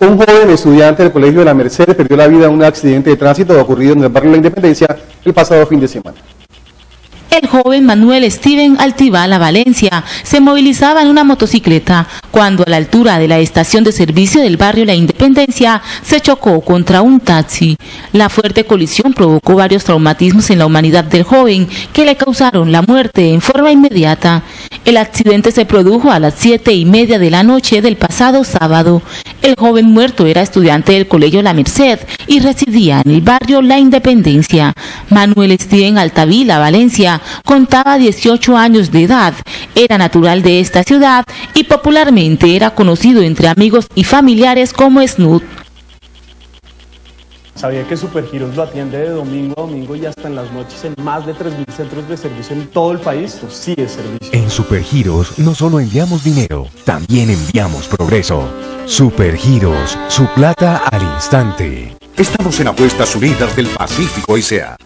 Un joven estudiante del Colegio de la Merced perdió la vida en un accidente de tránsito ocurrido en el barrio La Independencia el pasado fin de semana. El joven Manuel Steven Altibala Valencia se movilizaba en una motocicleta cuando a la altura de la estación de servicio del barrio La Independencia se chocó contra un taxi. La fuerte colisión provocó varios traumatismos en la humanidad del joven que le causaron la muerte en forma inmediata. El accidente se produjo a las siete y media de la noche del pasado sábado. El joven muerto era estudiante del Colegio La Merced y residía en el barrio La Independencia. Manuel Steven Altavila Valencia contaba 18 años de edad, era natural de esta ciudad y popularmente era conocido entre amigos y familiares como Snoot. ¿Sabía que Supergiros lo atiende de domingo a domingo y hasta en las noches en más de 3.000 centros de servicio en todo el país? Pues sí es servicio. En Supergiros no solo enviamos dinero, también enviamos progreso. Supergiros, su plata al instante. Estamos en Apuestas Unidas del Pacífico y sea.